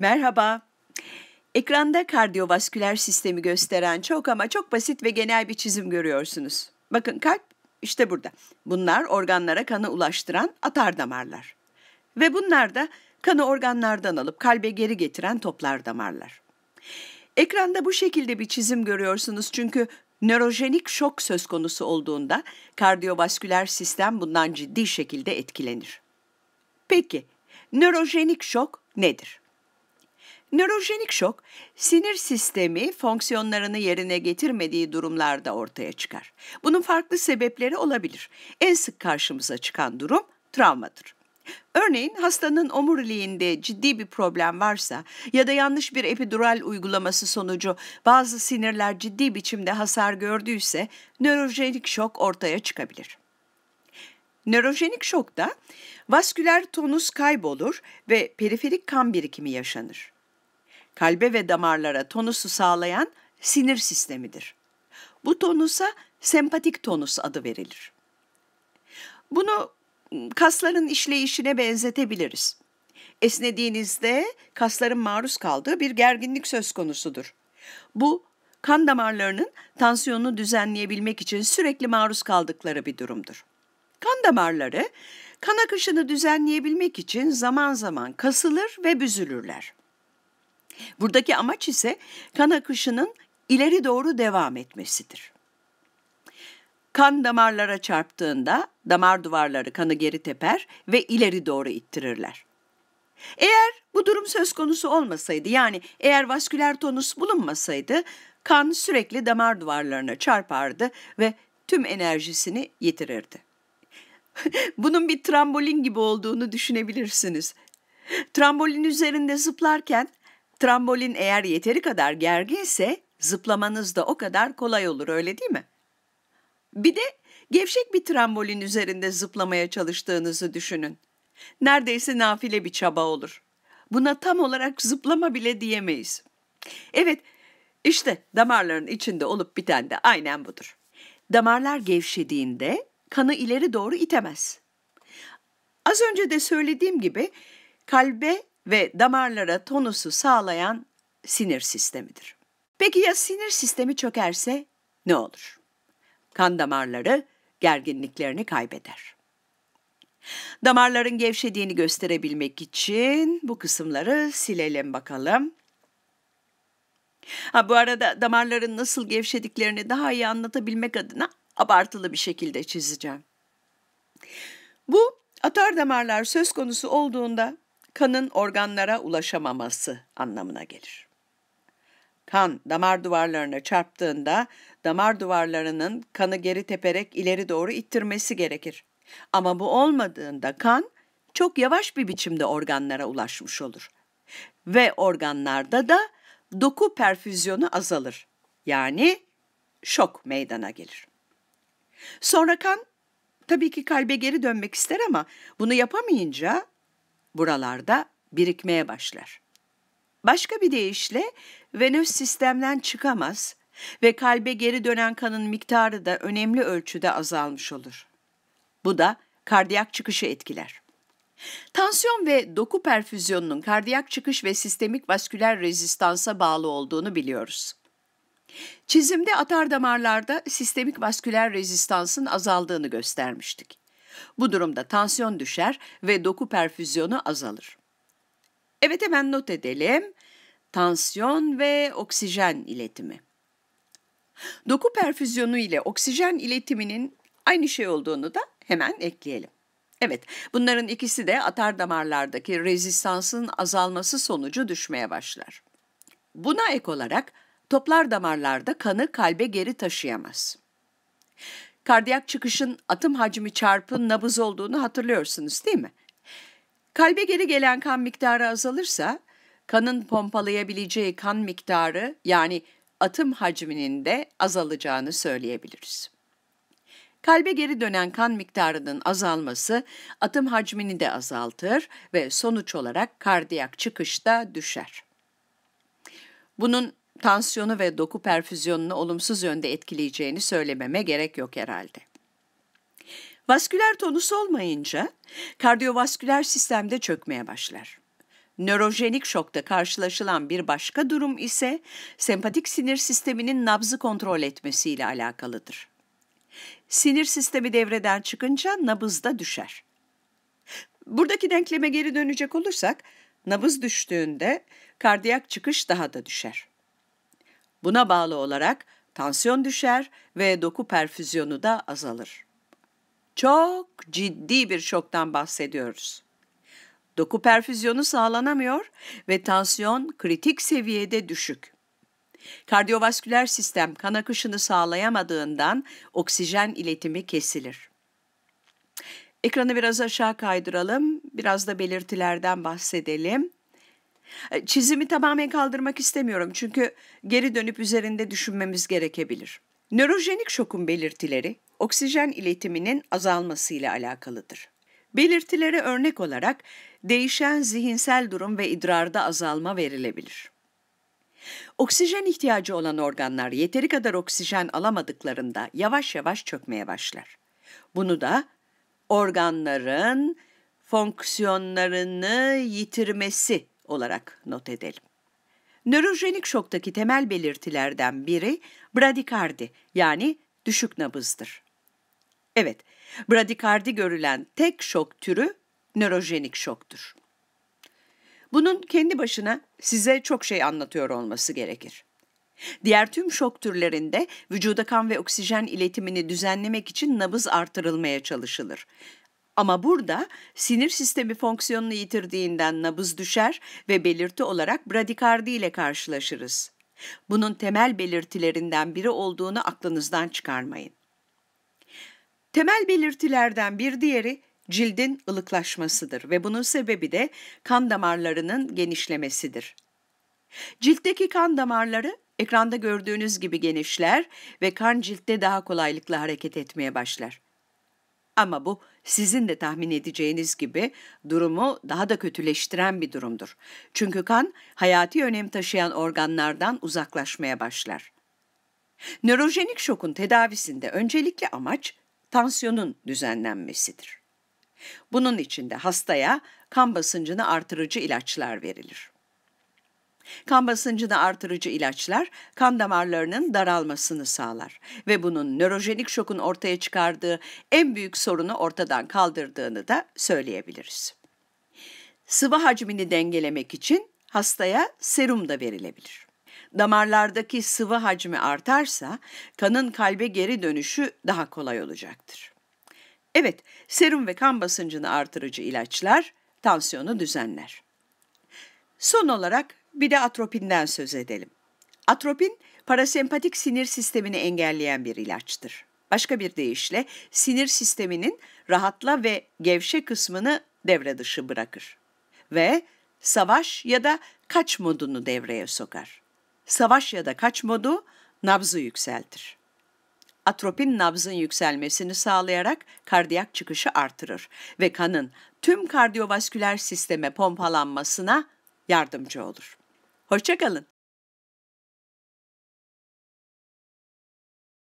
Merhaba. Ekranda kardiyovasküler sistemi gösteren çok ama çok basit ve genel bir çizim görüyorsunuz. Bakın kalp işte burada. Bunlar organlara kanı ulaştıran atar damarlar. Ve bunlar da kanı organlardan alıp kalbe geri getiren toplar damarlar. Ekranda bu şekilde bir çizim görüyorsunuz çünkü nörojenik şok söz konusu olduğunda kardiyovasküler sistem bundan ciddi şekilde etkilenir. Peki, nörojenik şok nedir? Nörojenik şok, sinir sistemi fonksiyonlarını yerine getirmediği durumlarda ortaya çıkar. Bunun farklı sebepleri olabilir. En sık karşımıza çıkan durum travmadır. Örneğin hastanın omuriliğinde ciddi bir problem varsa ya da yanlış bir epidural uygulaması sonucu bazı sinirler ciddi biçimde hasar gördüyse nörojenik şok ortaya çıkabilir. Nörojenik şokta vasküler tonus kaybolur ve periferik kan birikimi yaşanır. Kalbe ve damarlara tonusu sağlayan sinir sistemidir. Bu tonusa sempatik tonus adı verilir. Bunu kasların işleyişine benzetebiliriz. Esnediğinizde kasların maruz kaldığı bir gerginlik söz konusudur. Bu kan damarlarının tansiyonunu düzenleyebilmek için sürekli maruz kaldıkları bir durumdur. Kan damarları kan akışını düzenleyebilmek için zaman zaman kasılır ve büzülürler. Buradaki amaç ise kan akışının ileri doğru devam etmesidir. Kan damarlara çarptığında damar duvarları kanı geri teper ve ileri doğru ittirirler. Eğer bu durum söz konusu olmasaydı yani eğer vasküler tonus bulunmasaydı kan sürekli damar duvarlarına çarpardı ve tüm enerjisini yitirirdi. Bunun bir trambolin gibi olduğunu düşünebilirsiniz. Trambolin üzerinde zıplarken trambolin eğer yeteri kadar gerginse zıplamanız da o kadar kolay olur öyle değil mi? Bir de gevşek bir trambolin üzerinde zıplamaya çalıştığınızı düşünün. Neredeyse nafile bir çaba olur. Buna tam olarak zıplama bile diyemeyiz. Evet, işte damarların içinde olup biten de aynen budur. Damarlar gevşediğinde kanı ileri doğru itemez. Az önce de söylediğim gibi kalbe ve damarlara tonusu sağlayan sinir sistemidir. Peki ya sinir sistemi çökerse ne olur? kan damarları gerginliklerini kaybeder. Damarların gevşediğini gösterebilmek için bu kısımları silelim bakalım. Ha, bu arada damarların nasıl gevşediklerini daha iyi anlatabilmek adına abartılı bir şekilde çizeceğim. Bu atar damarlar söz konusu olduğunda kanın organlara ulaşamaması anlamına gelir. Kan damar duvarlarına çarptığında damar duvarlarının kanı geri teperek ileri doğru ittirmesi gerekir. Ama bu olmadığında kan çok yavaş bir biçimde organlara ulaşmış olur. Ve organlarda da doku perfüzyonu azalır. Yani şok meydana gelir. Sonra kan tabii ki kalbe geri dönmek ister ama bunu yapamayınca buralarda birikmeye başlar. Başka bir deyişle venöz sistemden çıkamaz ve kalbe geri dönen kanın miktarı da önemli ölçüde azalmış olur. Bu da kardiyak çıkışı etkiler. Tansiyon ve doku perfüzyonunun kardiyak çıkış ve sistemik vasküler rezistansa bağlı olduğunu biliyoruz. Çizimde atar damarlarda sistemik vasküler rezistansın azaldığını göstermiştik. Bu durumda tansiyon düşer ve doku perfüzyonu azalır. Evet hemen not edelim. Tansiyon ve oksijen iletimi. Doku perfüzyonu ile oksijen iletiminin aynı şey olduğunu da hemen ekleyelim. Evet, bunların ikisi de atar damarlardaki rezistansın azalması sonucu düşmeye başlar. Buna ek olarak toplar damarlarda kanı kalbe geri taşıyamaz. Kardiyak çıkışın atım hacmi çarpı nabız olduğunu hatırlıyorsunuz değil mi? Kalbe geri gelen kan miktarı azalırsa kanın pompalayabileceği kan miktarı yani atım hacminin de azalacağını söyleyebiliriz. Kalbe geri dönen kan miktarının azalması atım hacmini de azaltır ve sonuç olarak kardiyak çıkışta düşer. Bunun tansiyonu ve doku perfüzyonunu olumsuz yönde etkileyeceğini söylememe gerek yok herhalde. Vasküler tonus olmayınca kardiyovasküler sistemde çökmeye başlar. Nörojenik şokta karşılaşılan bir başka durum ise sempatik sinir sisteminin nabzı kontrol etmesiyle alakalıdır. Sinir sistemi devreden çıkınca nabız da düşer. Buradaki denkleme geri dönecek olursak, nabız düştüğünde kardiyak çıkış daha da düşer. Buna bağlı olarak tansiyon düşer ve doku perfüzyonu da azalır. Çok ciddi bir şoktan bahsediyoruz. Doku perfüzyonu sağlanamıyor ve tansiyon kritik seviyede düşük. Kardiyovasküler sistem kan akışını sağlayamadığından oksijen iletimi kesilir. Ekranı biraz aşağı kaydıralım, biraz da belirtilerden bahsedelim. Çizimi tamamen kaldırmak istemiyorum çünkü geri dönüp üzerinde düşünmemiz gerekebilir. Nörojenik şokun belirtileri oksijen iletiminin azalmasıyla alakalıdır. Belirtilere örnek olarak değişen zihinsel durum ve idrarda azalma verilebilir. Oksijen ihtiyacı olan organlar yeteri kadar oksijen alamadıklarında yavaş yavaş çökmeye başlar. Bunu da organların fonksiyonlarını yitirmesi olarak not edelim. Nörojenik şoktaki temel belirtilerden biri bradikardi yani düşük nabızdır. Evet, bradikardi görülen tek şok türü nörojenik şoktur. Bunun kendi başına size çok şey anlatıyor olması gerekir. Diğer tüm şok türlerinde vücuda kan ve oksijen iletimini düzenlemek için nabız artırılmaya çalışılır. Ama burada sinir sistemi fonksiyonunu yitirdiğinden nabız düşer ve belirti olarak bradikardi ile karşılaşırız. Bunun temel belirtilerinden biri olduğunu aklınızdan çıkarmayın. Temel belirtilerden bir diğeri cildin ılıklaşmasıdır ve bunun sebebi de kan damarlarının genişlemesidir. Ciltteki kan damarları ekranda gördüğünüz gibi genişler ve kan ciltte daha kolaylıkla hareket etmeye başlar. Ama bu sizin de tahmin edeceğiniz gibi durumu daha da kötüleştiren bir durumdur. Çünkü kan hayati önem taşıyan organlardan uzaklaşmaya başlar. Nörojenik şokun tedavisinde öncelikli amaç tansiyonun düzenlenmesidir. Bunun için de hastaya kan basıncını artırıcı ilaçlar verilir. Kan basıncını artırıcı ilaçlar kan damarlarının daralmasını sağlar ve bunun nörojenik şokun ortaya çıkardığı en büyük sorunu ortadan kaldırdığını da söyleyebiliriz. Sıvı hacmini dengelemek için hastaya serum da verilebilir. Damarlardaki sıvı hacmi artarsa kanın kalbe geri dönüşü daha kolay olacaktır. Evet, serum ve kan basıncını artırıcı ilaçlar tansiyonu düzenler. Son olarak bir de atropinden söz edelim. Atropin, parasempatik sinir sistemini engelleyen bir ilaçtır. Başka bir deyişle sinir sisteminin rahatla ve gevşe kısmını devre dışı bırakır ve savaş ya da kaç modunu devreye sokar. Savaş ya da kaç modu nabzı yükseltir. Atropin nabzın yükselmesini sağlayarak kardiyak çıkışı artırır ve kanın tüm kardiyovasküler sisteme pompalanmasına yardımcı olur. Hoşçakalın.